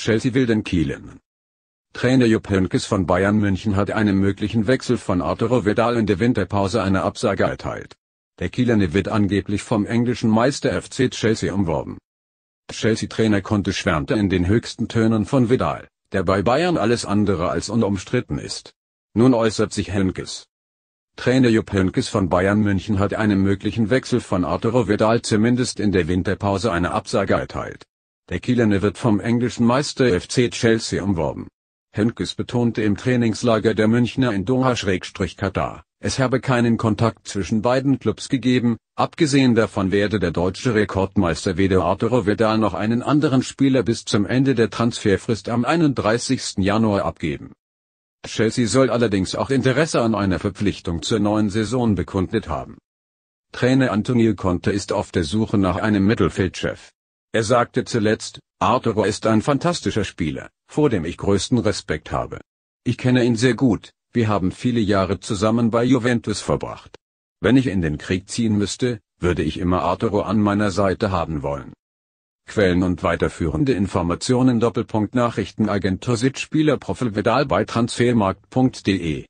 Chelsea will den Kielen. Trainer Jupp Heynckes von Bayern München hat einem möglichen Wechsel von Arturo Vidal in der Winterpause eine Absage erteilt. Der Kielerne wird angeblich vom englischen Meister FC Chelsea umworben. Chelsea-Trainer Conte schwärmte in den höchsten Tönen von Vidal, der bei Bayern alles andere als unumstritten ist. Nun äußert sich Heynckes. Trainer Jupp Heynckes von Bayern München hat einem möglichen Wechsel von Arturo Vidal zumindest in der Winterpause eine Absage erteilt. Der Kielerne wird vom englischen Meister FC Chelsea umworben. Heynckes betonte im Trainingslager der Münchner in Doha-Katar, es habe keinen Kontakt zwischen beiden Clubs gegeben, abgesehen davon werde der deutsche Rekordmeister weder Arturo Vidal noch einen anderen Spieler bis zum Ende der Transferfrist am 31. Januar abgeben. Chelsea soll allerdings auch Interesse an einer Verpflichtung zur neuen Saison bekundet haben. Trainer Antonio Conte ist auf der Suche nach einem Mittelfeldchef. Er sagte zuletzt, Arturo ist ein fantastischer Spieler, vor dem ich größten Respekt habe. Ich kenne ihn sehr gut, wir haben viele Jahre zusammen bei Juventus verbracht. Wenn ich in den Krieg ziehen müsste, würde ich immer Arturo an meiner Seite haben wollen. Quellen und weiterführende Informationen Doppelpunkt Nachrichtenagentur Sitzspielerprofil Vidal bei Transfermarkt.de